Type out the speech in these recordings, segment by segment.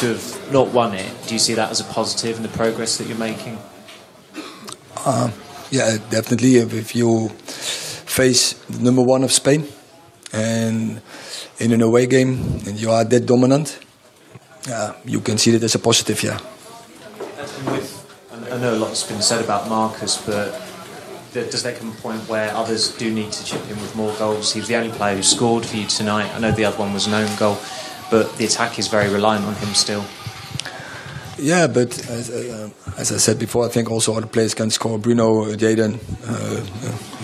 to have not won it, do you see that as a positive in the progress that you're making? Uh, yeah, definitely. If, if you face number one of Spain and in an away game and you are that dominant, yeah, you can see that as a positive, yeah. With, I know a lot's been said about Marcus, but does there come a point where others do need to chip in with more goals? He was the only player who scored for you tonight. I know the other one was an own goal, but the attack is very reliant on him still. Yeah, but as, uh, as, I said before, I think also other players can score. Bruno, Jadon, uh,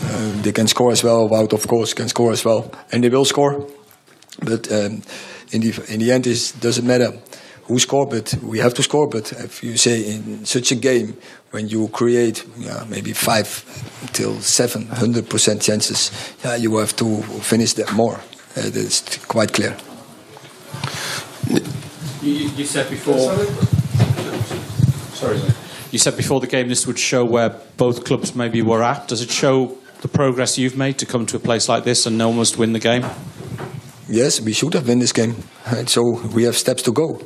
uh, they can score as well. Wout, of course, can score as well, and they will score. But um, in the in the end, it doesn't matter who score, but we have to score. But if you say in such a game, when you create yeah, maybe five till seven hundred percent chances, yeah, you have to finish that more. Uh, that's quite clear. You, you said before. Sorry. You said before the game this would show where both clubs maybe were at. Does it show the progress you've made to come to a place like this and almost win the game? Yes, we should have won this game. And so we have steps to go.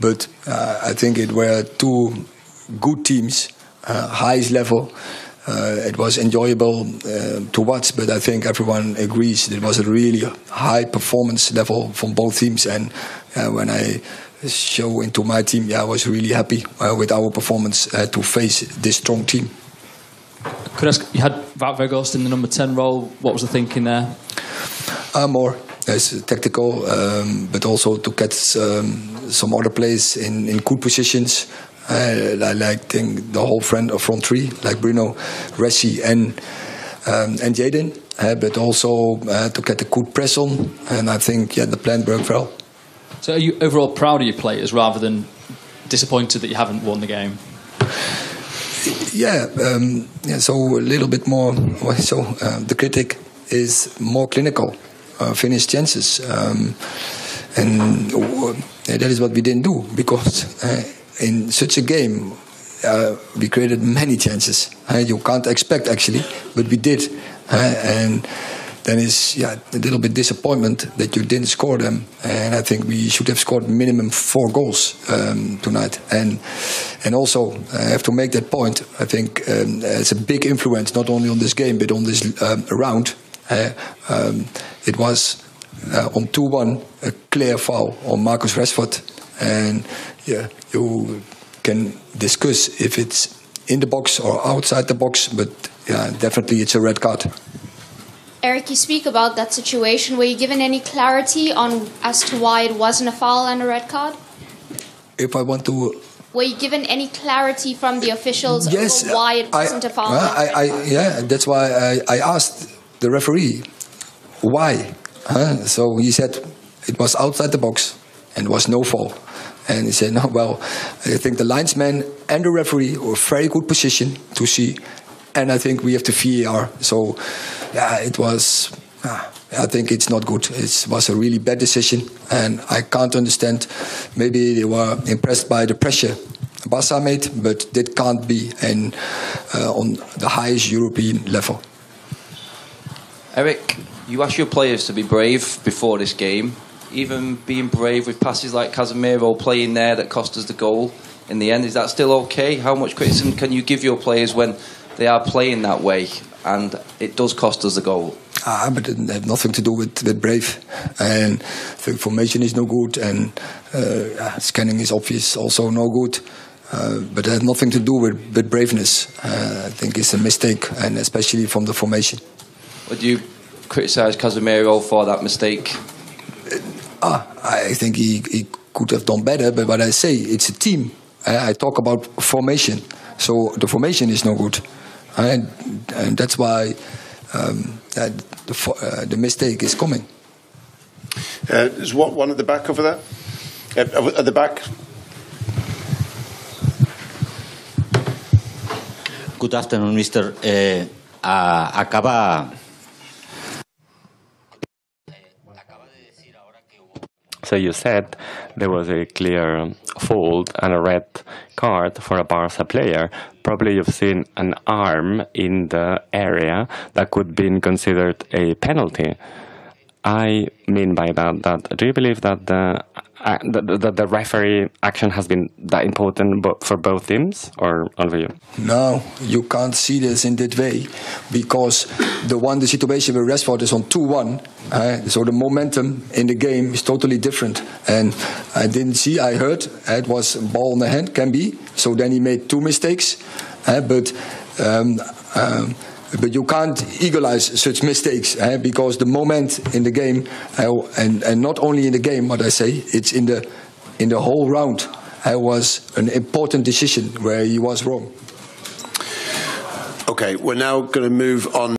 But uh, I think it were two good teams, uh, highest level. Uh, it was enjoyable uh, to watch, but I think everyone agrees it was a really high performance level from both teams. And when I show into my team, yeah, I was really happy uh, with our performance to face this strong team. Could I ask, you had Wout Weghorst in the number 10 role. What was the thinking there? more as tactical, um, but also to get um, some other players in, in good positions. Uh, I like think the whole front of front three, like Bruno, Ressi, and um, and Jadon, uh, but also uh, to get a good press on. And I think yeah, the plan worked well. So, are you overall proud of your players rather than disappointed that you haven't won the game? Yeah, um, yeah. So a little bit more. So uh, the critic is more clinical, uh, finished chances. Um, and uh, that is what we didn't do because uh, in such a game uh, we created many chances. you can't expect actually, but we did. and then it's yeah a little bit disappointment that you didn't score them. And I think we should have scored minimum four goals um, tonight. And and also I have to make that point. I think um, it's a big influence not only on this game but on this um, round. Uh, um, it was uh, on 2-1 a clear foul on Marcus Rashford. And yeah, you can discuss if it's in the box or outside the box, but yeah, definitely it's a red card. Erik, you speak about that situation. Were you given any clarity on as to why it wasn't a foul and a red card? If I want to. Uh, were you given any clarity from the officials yes, why it wasn't I, a foul? I, I, yeah, that's why I, I asked the referee why Huh? So he said it was outside the box and was no foul. And he said, no, well, I think the linesman and the referee were very good position to see. And I think we have the VAR. So, yeah, it was, uh, I think it's not good. It was a really bad decision. And I can't understand. Maybe they were impressed by the pressure Barca made, but that can't be and, uh, on the highest European level. Erik, you ask your players to be brave before this game, even being brave with passes like Casemiro playing there that cost us the goal in the end. Is that still okay? How much criticism can you give your players when they are playing that way and it does cost us a goal? Ah, but it has nothing to do with, with brave. And the formation is no good, and uh, scanning is obvious also no good. Uh, but it has nothing to do with, with braveness. Uh, I think it's a mistake, and especially from the formation. Would you criticise Casemiro for that mistake? Uh, I think he, he could have done better, but what I say, it's a team. I, I talk about formation. So the formation is no good. And, and that's why um, that the, uh, the mistake is coming. Uh, is what one at the back over there? Uh, at the back. Good afternoon, Mr. Uh, uh, acaba So you said there was a clear fault and a red card for a Barca player. Probably you've seen an arm in the area that could be considered a penalty. I mean by that that do you believe that the the, the, the referee action has been that important bo- for both teams, or only you? No, you can't see this in that way because the one the situation with Rashford is on two one, uh, so the momentum in the game is totally different. And I didn't see, I heard it was ball in the hand, can be. So then he made two mistakes, uh, but. Um, um, but you can't equalize such mistakes eh, because the moment in the game, uh, and, and not only in the game, what I say, it's in the in the whole round. uh, was an important decision where he was wrong. Okay, we're now going to move on